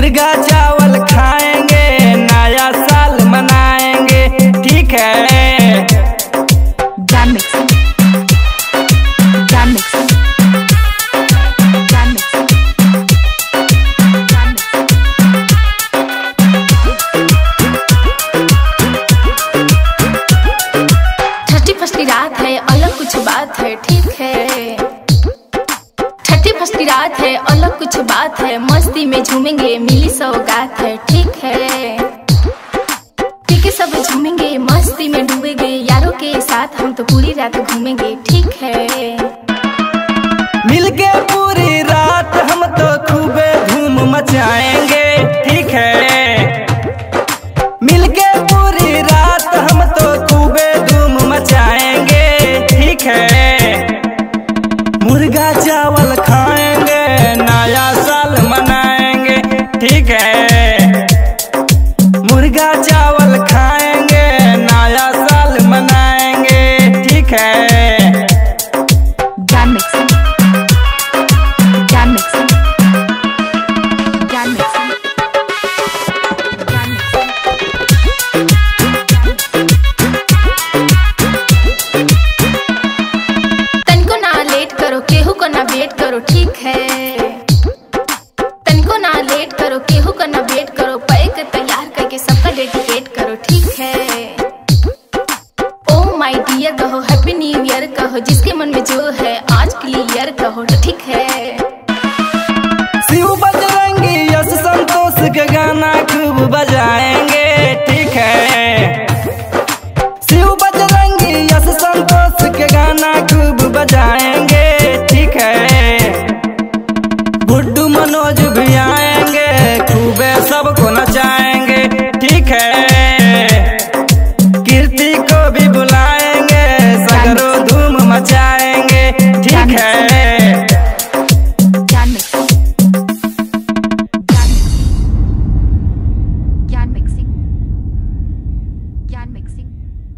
मुर्गा चावल खाएँगे, नया साल मनाएँगे, ठीक है? रात है, अलग कुछ बात है, ठीक है? फ़र्स्ट रात है, अलग कुछ बात है। मस्ती में झूमेंगे, मिली सौगात है। ठीक है। ठीक है, सब झूमेंगे, मस्ती में डूबेंगे। यारों के साथ हम तो पूरी रात घूमेंगे। ठीक है। मिलके कहो, जिसके मन में जो है, आज क्लियर कहो तो ठीक है। शिव बजरंगी, यश संतोष के गाना खूब बजाएँगे, ठीक है। शिव बजरंगी, यश संतोष